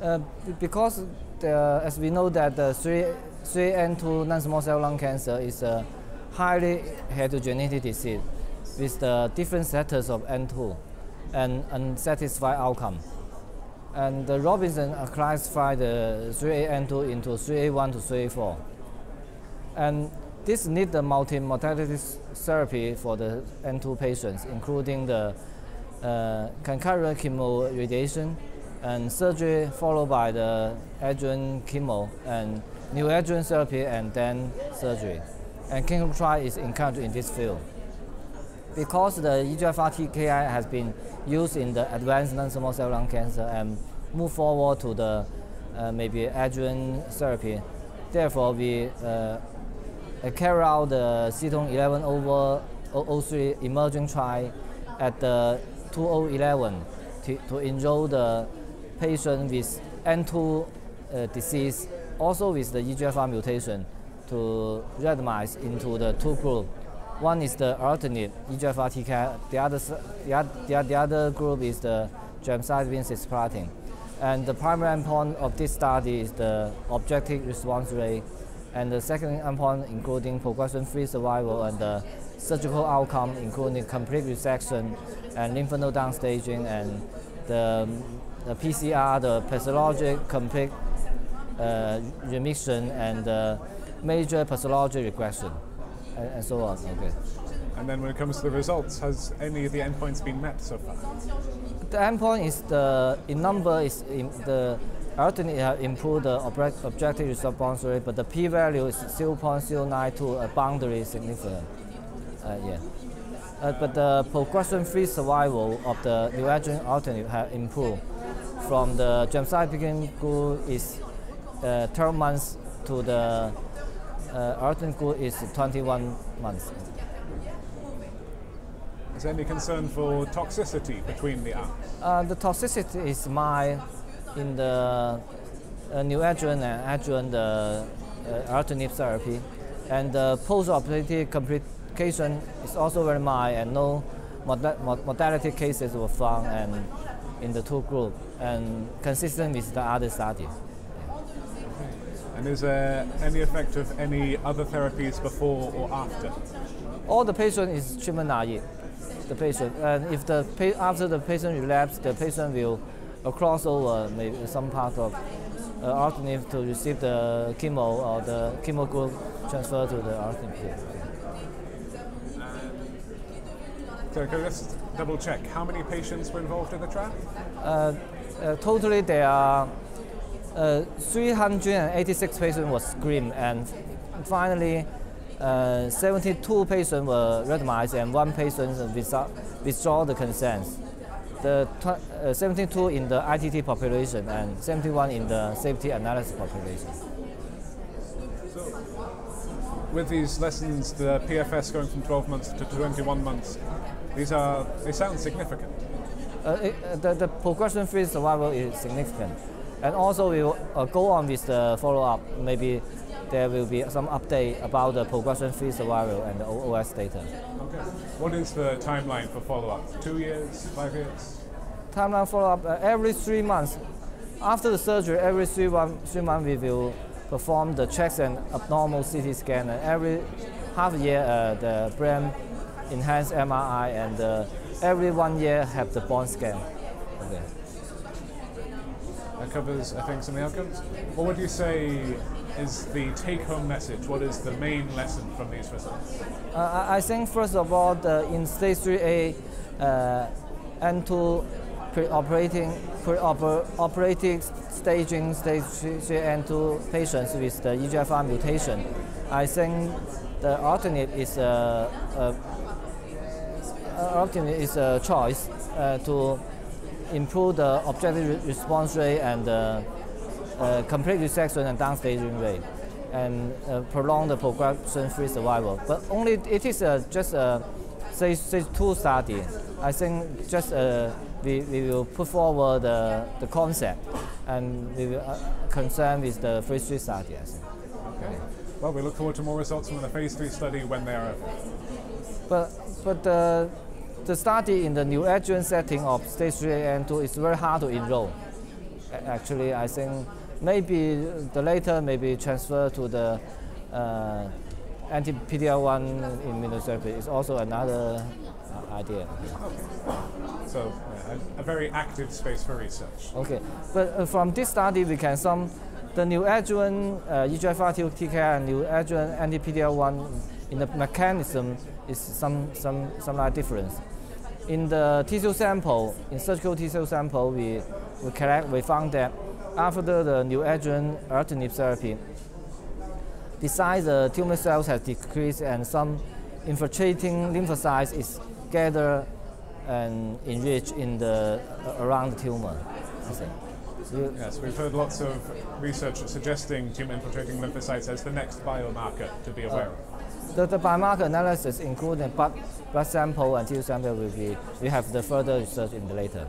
Uh, because the, as we know that the 3, 3N2 non-small cell lung cancer is a highly heterogeneous disease with the different status of N2 and unsatisfied outcome. And the Robinson classified the 3A-N2 into 3A1 to 3A4. And this need the multi-modality therapy for the N2 patients, including the uh, concurrent chemoradiation and surgery followed by the adjuvant chemo and neoadjuvant therapy and then surgery. And clinical trial is encouraged in this field. Because the EGFR TKI has been used in the advanced non-small cell lung cancer and move forward to the uh, maybe adjuvant therapy, therefore we uh, carry out the CTONG 11 over 003 emerging trial at the 2011 to, to enroll the patient with N2 uh, disease, also with the EGFR mutation, to randomize into the two groups. One is the erlotinib EGFR TKI, the other, the, other, the other group is the gemcitabine cisplatin. And the primary endpoint of this study is the objective response rate, and the second endpoint including progression-free survival and the surgical outcome, including complete resection and lymph node downstaging and the, the PCR, the pathologic complete uh, remission and the major pathologic regression, and, and so on. Okay. And then when it comes to the results, has any of the endpoints been met so far? The endpoint is the in number is in the erlotinib have improved the objective response rate, but the p-value is 0.092, a boundary significant. Uh, yeah. Uh, but the progression-free survival of the neoadjuvant erlotinib have improved from the gemcitabine group is uh, 12 months to the uh, erlotinib group is 21 months. Is there any concern for toxicity between the arms? Uh, the toxicity is mild in the uh, neoadjuvant and adjuvant uh, uh, erlotinib therapy, and the post-operative complication is also very mild, and no modality cases were found and in the two groups, and consistent with the other studies. And is there any effect of any other therapies before or after? All the patient is treatment naive. The patient, and if the after the patient relapse, the patient will cross over maybe some part of uh, alternative to receive the chemo or the chemo group transfer to the alternative. So can I just double check, how many patients were involved in the trial? Uh, uh, totally there are uh, 386 patients were screened and finally uh, 72 patients were randomized and one patient withdraw the consent. The uh, 72 in the ITT population and 71 in the safety analysis population. So, with these lessons, the PFS going from 12 months to 21 months, these are they sound significant. Uh, it, uh, the, the progression-free survival is significant. And also we will uh, go on with the follow-up. Maybe there will be some update about the progression-free survival and the OS data. Okay. What is the timeline for follow-up? Two years, five years? Timeline follow-up uh, every three months. After the surgery, every three, one, three months we will perform the checks and abnormal CT scan. And every half year, uh, the brain enhanced MRI, and uh, every one year have the bone scan. Okay. That covers, I think, some of the outcomes. What would you say is the take-home message? What is the main lesson from these results? Uh, I think, first of all, the, in stage 3A uh, and to pre-operating, pre-operating staging stage 3 and 2 patients with the EGFR mutation, I think the erlotinib is a, a, erlotinib is a choice uh, to improve the objective response rate and the uh, complete resection and downstaging rate and uh, prolong the progression-free survival. But only it is uh, just a stage, two study. I think just uh, we, we will put forward the, the concept and we will uh, concern with the phase three study. I think. Okay. Well, we look forward to more results from the phase three study when they are. But but the study in the neoadjuvant setting of stage 3 and 2 is very hard to enroll. Actually, I think maybe the later maybe transfer to the uh, anti-PD-L1 immunotherapy is also another uh, idea. So yeah, a, very active space for research. Okay, but uh, from this study we can sum the neoadjuvant uh, EGFR TKI and neoadjuvant anti-PD-L1 in the mechanism is some some some like difference. In the tissue sample, in surgical tissue sample, we we collect we found that after the neoadjuvant erlotinib therapy, the size of tumor cells has decreased and some infiltrating lymphocytes is gathered and enriched in the uh, around the tumor. Yes, we've heard lots of research suggesting tumor infiltrating lymphocytes as the next biomarker to be aware of. The, the biomarker analysis including blood, blood sample and tissue sample will be, we have the further research in the later.